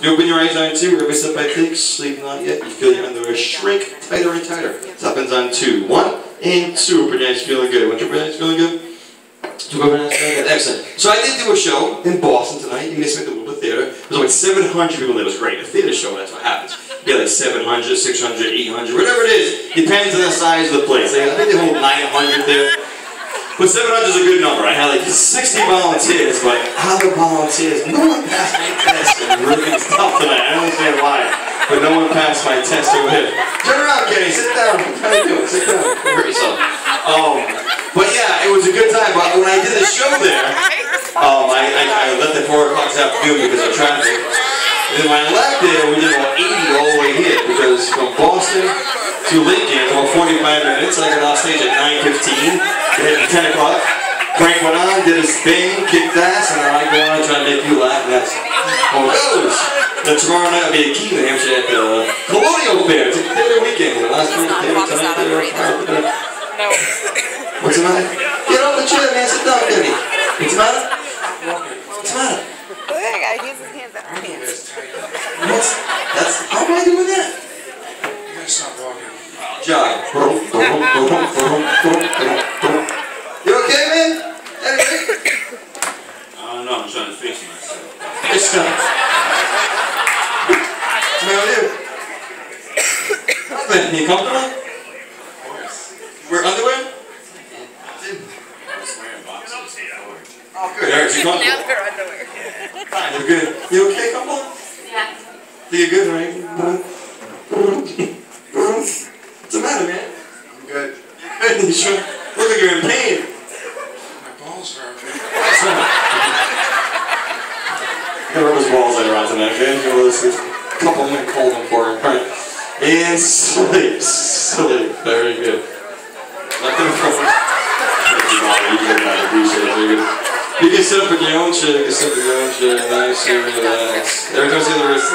You open your eyes on two, every step by take, sleep not yet. You feel your underwear shrink tighter and tighter. This happens on two. One and two. Open your eyes feeling good. Open your eyes feeling good. Two, open eyes feeling good. Excellent. So I did do a show in Boston tonight. You missed me at the Wilbur Theater. There was like 700 people there. It was great. A theater show, that's what happens. You get like 700, 600, 800, whatever it is. Depends on the size of the place. I think they hold 900 there. But 700 is a good number. I had like 60 volunteers, but how the volunteers? No one passed my test. And really, it's tough tonight. I don't understand why, but no one passed my test over here. Turn around, Kenny. Sit down. How you doing? Sit down. Hurt yourself. Um, but yeah, it was a good time. But when I did the show there, um, I, I, I left at 4 o'clock this afternoon because of traffic. And then when I left there, we did about 80 all the way here because from Boston to Lincoln, about 45 minutes. I got off stage at 9.15. It hit 10 o'clock. Frank went on, did his thing, kicked ass, and I go on trying to make you laugh, and that's how it goes. Then tomorrow night I'll be at Keene, New Hampshire at the uh, Colonial Fair. It's a theater weekend. The last week, theater, tonight, theater, tomorrow, theater. No. What's the matter? Get off the chair, man. Sit down, Kenny. What's the matter? What's the matter? Look at that guy. He has his hands up his pants. What's, that's, how am I doing that? You gotta stop walking. Jog. You okay, man? Anyway? I don't know, I'm trying to fix myself. It's done. Smell you. Nothing. You comfortable? Wear underwear? I was wearing boxers before. Oh, good. Eric, you comfortable? Now comfortable? they're underwear. Fine, you're good. You okay, comfortable? Yeah. You good, right? What's the matter, man? I'm good. You sure? Look like you're in pain. My balls hurt. Gotta rub his balls later on tonight, okay? Give this a couple minute cold one for him. Alright. And sleep. Sleep. Very good. Let them come. Thank you, can appreciate it. Very good. You can sit up in your own chair. You can sit up in your own chair. Nice and relax. Every time I the wrist.